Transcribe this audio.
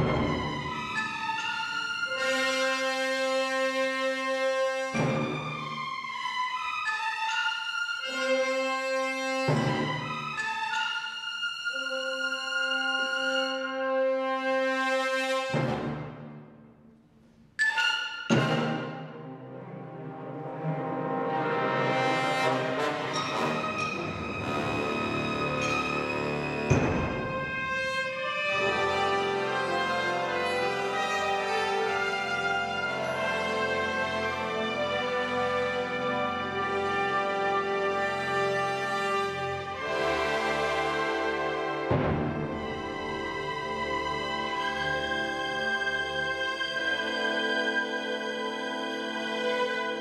you